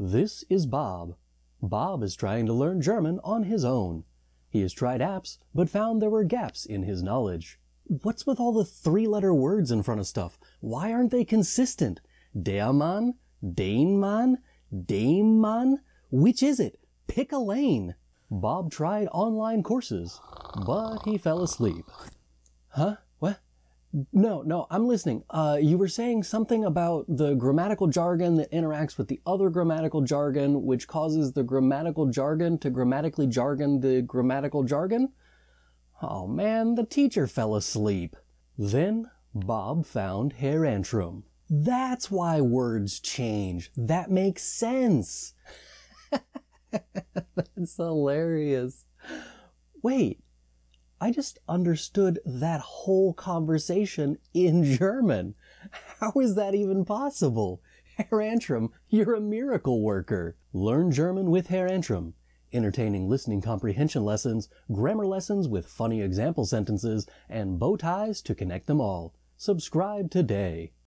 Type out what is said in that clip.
This is Bob. Bob is trying to learn German on his own. He has tried apps, but found there were gaps in his knowledge. What's with all the three-letter words in front of stuff? Why aren't they consistent? Der Mann? Den Mann? Dem Mann? Which is it? Pick a lane. Bob tried online courses, but he fell asleep. Huh? No, no, I'm listening. Uh, you were saying something about the grammatical jargon that interacts with the other grammatical jargon, which causes the grammatical jargon to grammatically jargon the grammatical jargon? Oh man, the teacher fell asleep. Then Bob found Herr Antrim. That's why words change. That makes sense. That's hilarious. Wait, I just understood that whole conversation in German. How is that even possible? Herr Antrim, you're a miracle worker. Learn German with Herr Antrim. Entertaining listening comprehension lessons, grammar lessons with funny example sentences, and bow ties to connect them all. Subscribe today.